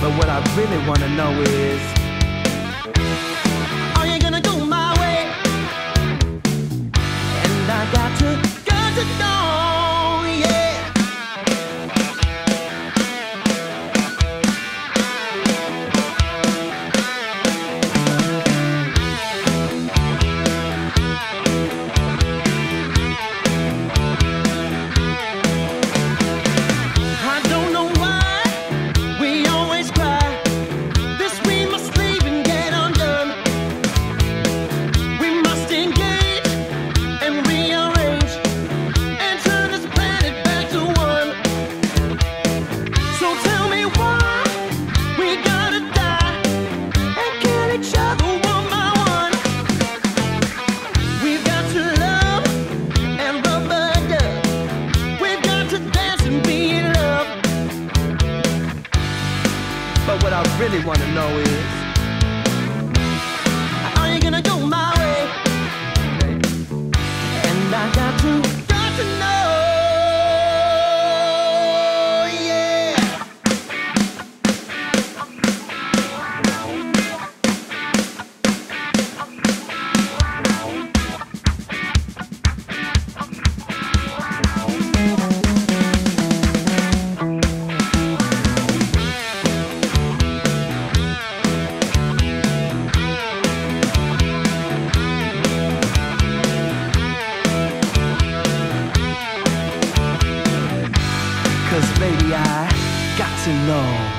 But what I really wanna know is But what I really wanna know is lady I got to know.